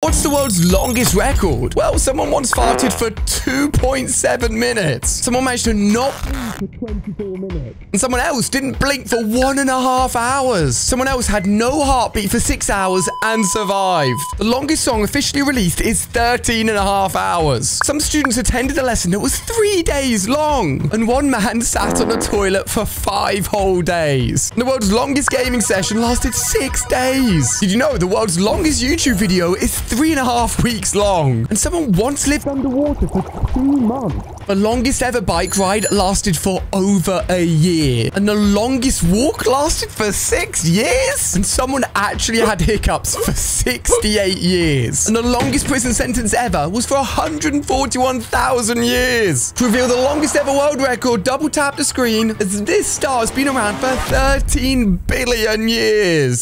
What's the world's longest record? Well, someone once farted for 2.7 minutes. Someone managed to not for 24 minutes. And someone else didn't blink for one and a half hours. Someone else had no heartbeat for six hours and survived. The longest song officially released is 13 and a half hours. Some students attended a lesson that was three days long. And one man sat on a toilet for five whole days. The world's longest gaming session lasted six days. Did you know the world's longest YouTube video is three and a half weeks long. And someone once lived underwater for two months. The longest ever bike ride lasted for over a year. And the longest walk lasted for six years. And someone actually had hiccups for 68 years. And the longest prison sentence ever was for 141,000 years. To reveal the longest ever world record, double tap the screen as this star has been around for 13 billion years.